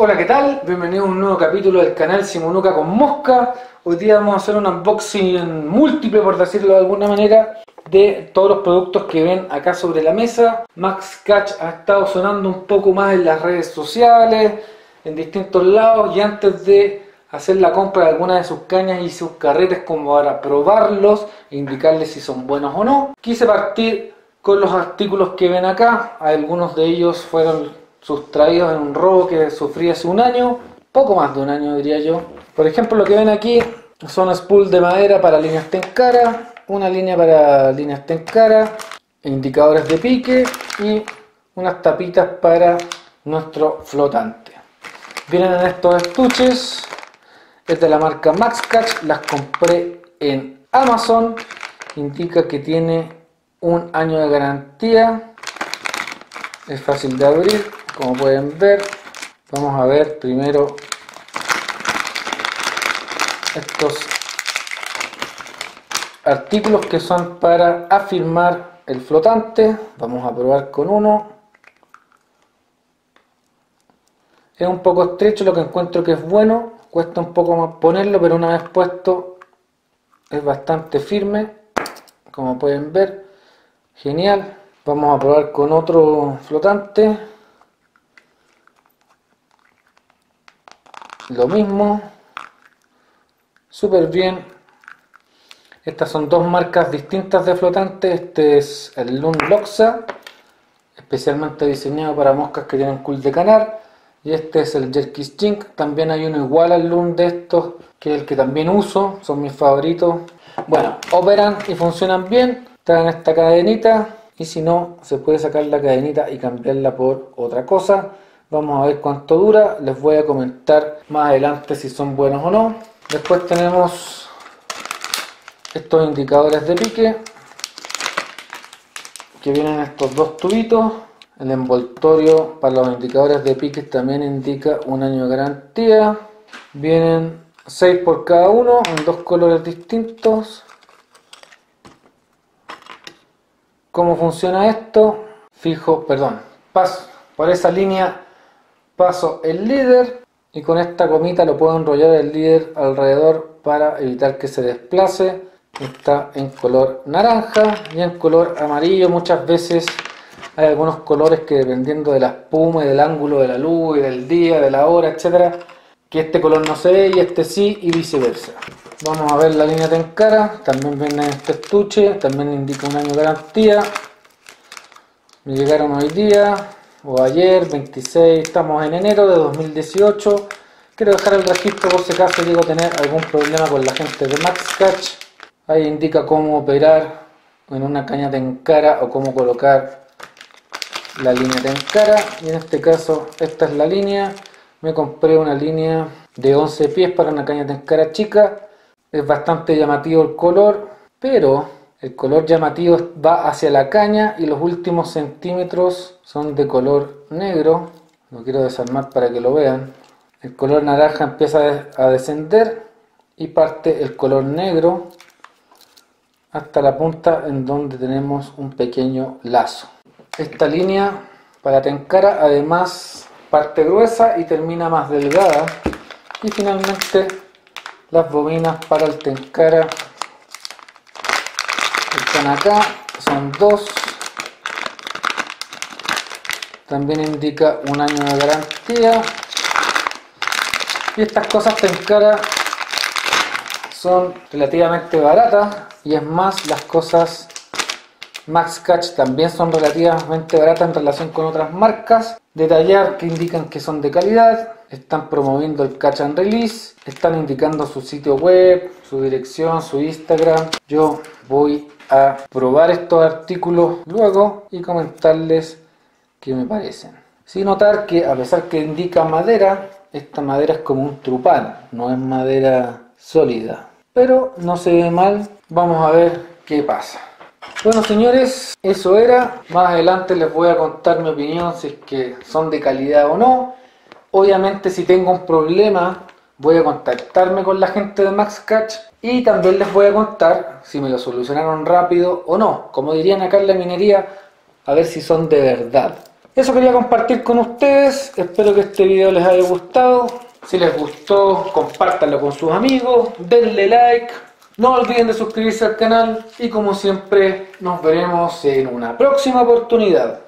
Hola, ¿qué tal? Bienvenidos a un nuevo capítulo del canal Simonuca con Mosca. Hoy día vamos a hacer un unboxing múltiple, por decirlo de alguna manera, de todos los productos que ven acá sobre la mesa. Max Catch ha estado sonando un poco más en las redes sociales, en distintos lados, y antes de hacer la compra de alguna de sus cañas y sus carretes como para probarlos e indicarles si son buenos o no, quise partir con los artículos que ven acá. Algunos de ellos fueron sustraídos en un robo que sufrí hace un año, poco más de un año diría yo. Por ejemplo, lo que ven aquí son spools de madera para líneas Tenkara, una línea para líneas Tenkara, indicadores de pique y unas tapitas para nuestro flotante. Vienen en estos estuches, es de la marca MaxCatch, las compré en Amazon, indica que tiene un año de garantía, es fácil de abrir, como pueden ver vamos a ver primero estos artículos que son para afirmar el flotante. Vamos a probar con uno. Es un poco estrecho lo que encuentro que es bueno. Cuesta un poco más ponerlo pero una vez puesto es bastante firme como pueden ver. Genial. Vamos a probar con otro flotante lo mismo. Súper bien. Estas son dos marcas distintas de flotantes. Este es el Lund Loxa especialmente diseñado para moscas que tienen cool de canar. Y este es el Jerkis Jink también hay uno igual al Lund de estos que es el que también uso. Son mis favoritos. Bueno operan y funcionan bien. Traen esta cadenita. Y si no se puede sacar la cadenita y cambiarla por otra cosa Vamos a ver cuánto dura. Les voy a comentar más adelante si son buenos o no. Después tenemos estos indicadores de pique que vienen estos dos tubitos. El envoltorio para los indicadores de pique también indica un año de garantía. Vienen 6 por cada uno en dos colores distintos. ¿Cómo funciona esto? Fijo, perdón, paso por esa línea paso el líder y con esta gomita lo puedo enrollar el líder alrededor para evitar que se desplace. Está en color naranja y en color amarillo. Muchas veces hay algunos colores que dependiendo de la espuma y del ángulo de la luz y del día, de la hora, etcétera que este color no se ve y este sí y viceversa. Vamos a ver la línea Tenkara también viene este estuche también indica un año de garantía. Me llegaron hoy día o ayer, 26, estamos en enero de 2018. Quiero dejar el registro por si acaso llego a tener algún problema con la gente de MaxCatch. Ahí indica cómo operar en una caña de encara o cómo colocar la línea de encara. Y en este caso, esta es la línea. Me compré una línea de 11 pies para una caña de encara chica. Es bastante llamativo el color, pero el color llamativo va hacia la caña y los últimos centímetros son de color negro. Lo quiero desarmar para que lo vean. El color naranja empieza a descender y parte el color negro hasta la punta en donde tenemos un pequeño lazo. Esta línea para tencara además parte gruesa y termina más delgada y finalmente las bobinas para el tencara están acá, son dos. También indica un año de garantía. Y estas cosas cara son relativamente baratas. Y es más, las cosas Max Catch también son relativamente baratas en relación con otras marcas. Detallar que indican que son de calidad. Están promoviendo el Catch and Release. Están indicando su sitio web, su dirección, su Instagram. Yo voy a probar estos artículos luego y comentarles qué me parecen. Sin notar que a pesar que indica madera, esta madera es como un trupán, no es madera sólida. Pero no se ve mal, vamos a ver qué pasa. Bueno señores, eso era. Más adelante les voy a contar mi opinión si es que son de calidad o no. Obviamente si tengo un problema voy a contactarme con la gente de MaxCatch y también les voy a contar si me lo solucionaron rápido o no. Como dirían acá en la minería, a ver si son de verdad. Eso quería compartir con ustedes. Espero que este video les haya gustado. Si les gustó, compártanlo con sus amigos. Denle like. No olviden de suscribirse al canal. Y como siempre, nos veremos en una próxima oportunidad.